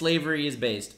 slavery is based.